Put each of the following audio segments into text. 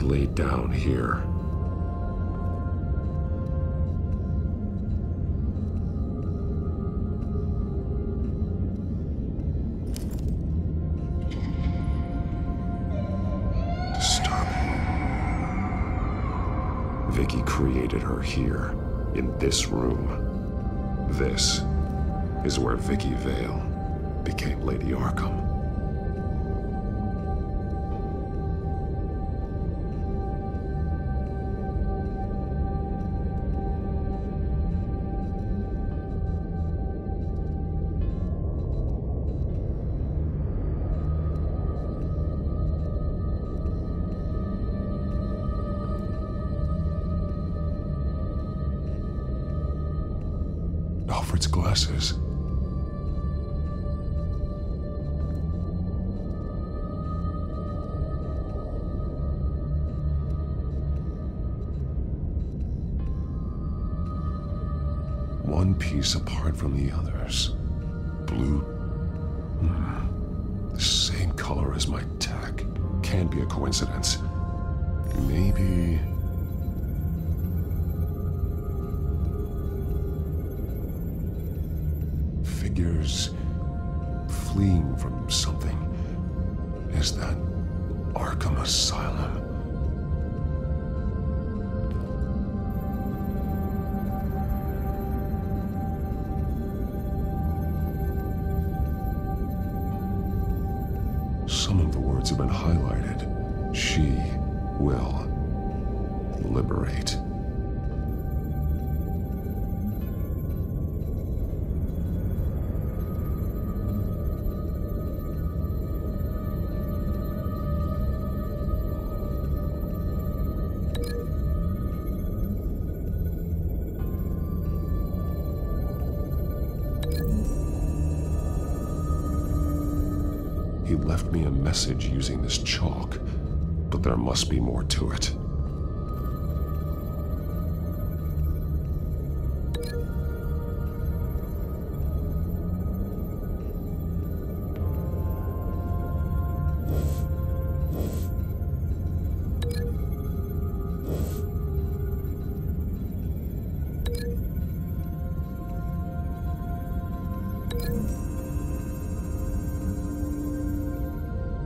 Laid down here. Disturbing. Vicki created her here, in this room. This is where Vicki Vale became Lady Arkham. Alfred's glasses. One piece apart from the others. Blue. Hmm. The same color as my tech. Can't be a coincidence. Maybe. Figures fleeing from something. Is that Arkham Asylum? Some of the words have been highlighted. She will liberate. He left me a message using this chalk, but there must be more to it.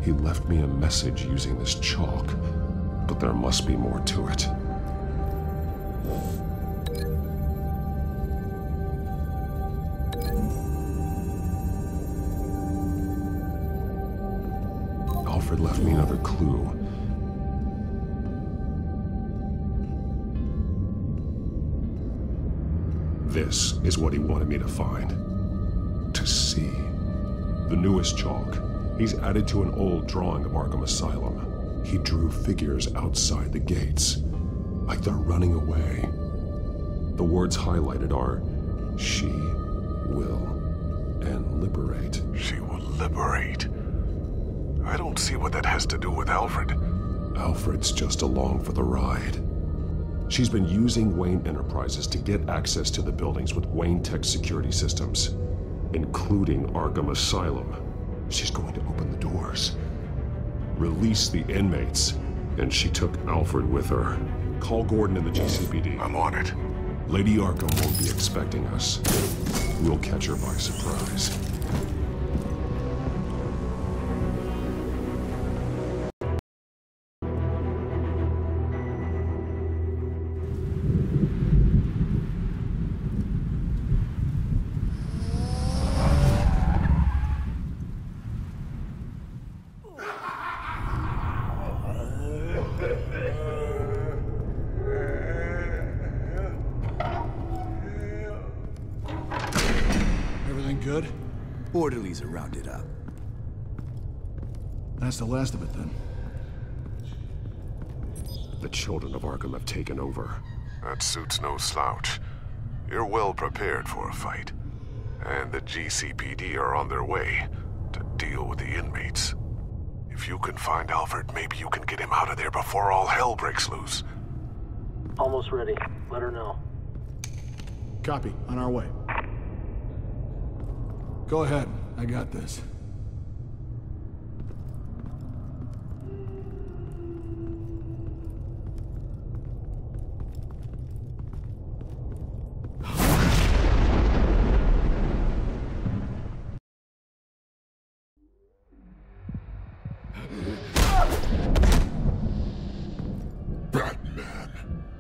He left me a message using this chalk, but there must be more to it. Alfred left me another clue. This is what he wanted me to find. To see. The newest chalk. He's added to an old drawing of Arkham Asylum. He drew figures outside the gates, like they're running away. The words highlighted are She will and liberate. She will liberate. I don't see what that has to do with Alfred. Alfred's just along for the ride. She's been using Wayne Enterprises to get access to the buildings with Wayne Tech security systems, including Arkham Asylum. She's going to open the doors, release the inmates, and she took Alfred with her. Call Gordon and the GCPD. I'm on it. Lady Arkham won't be expecting us. We'll catch her by surprise. Orderlies are rounded up. That's the last of it then. The children of Arkham have taken over. That suit's no slouch. You're well prepared for a fight. And the GCPD are on their way to deal with the inmates. If you can find Alfred, maybe you can get him out of there before all hell breaks loose. Almost ready. Let her know. Copy. On our way. Go ahead. I got this. Batman.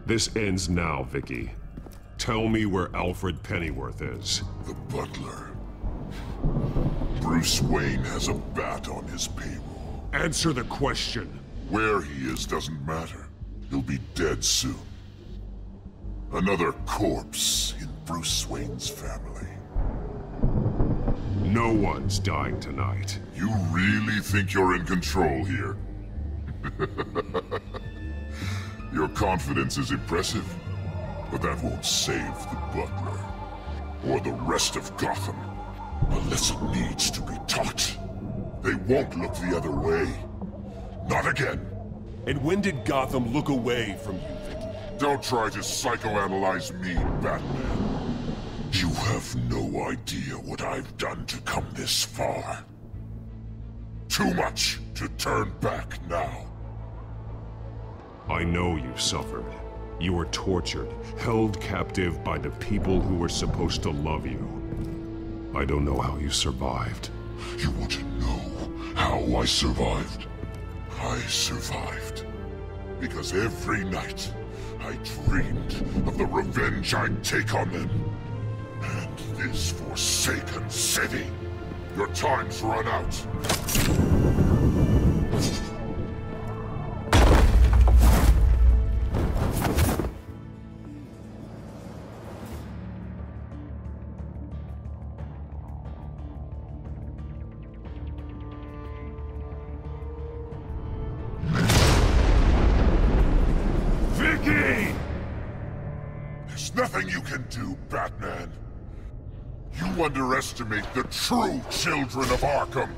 This ends now, Vicki. Tell me where Alfred Pennyworth is. The butler. Bruce Wayne has a bat on his payroll. Answer the question. Where he is doesn't matter. He'll be dead soon. Another corpse in Bruce Wayne's family. No one's dying tonight. You really think you're in control here? Your confidence is impressive, but that won't save the Butler. Or the rest of Gotham. Unless it needs to be taught. They won't look the other way. Not again. And when did Gotham look away from you, Vicki? Don't try to psychoanalyze me, Batman. You have no idea what I've done to come this far. Too much to turn back now. I know you suffered. You were tortured, held captive by the people who were supposed to love you. I don't know how you survived. You want to know how I survived? I survived. Because every night, I dreamed of the revenge I'd take on them. And this forsaken city. Your time's run out. Nothing you can do, Batman. You underestimate the true children of Arkham.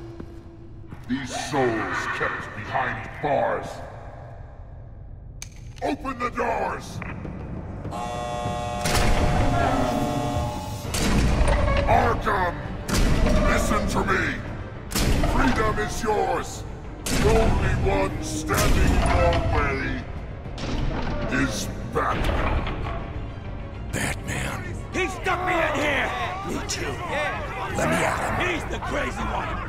These souls kept behind bars. Open the doors! Arkham! Listen to me! Freedom is yours! The only one standing in your way is Batman. He stuck me in here! Me too. Let me him. He's the crazy one!